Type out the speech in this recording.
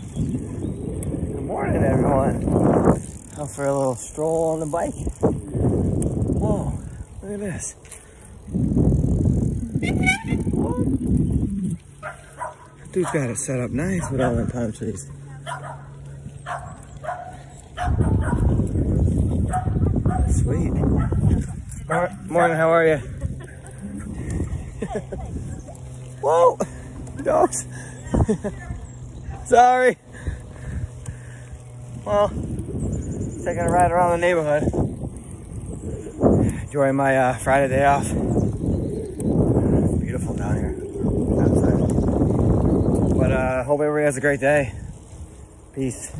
Good morning, everyone. Out for a little stroll on the bike. Whoa, look at this. Dude's got it set up nice with all the palm trees. Sweet. Mor- morning, how are you? Whoa, dogs. Sorry. Well, taking a ride around the neighborhood. Enjoying my uh, Friday day off. Beautiful down here. Outside. But uh, hope everybody has a great day. Peace.